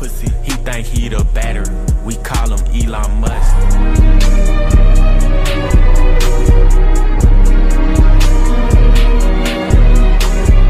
pussy. He think he the batter.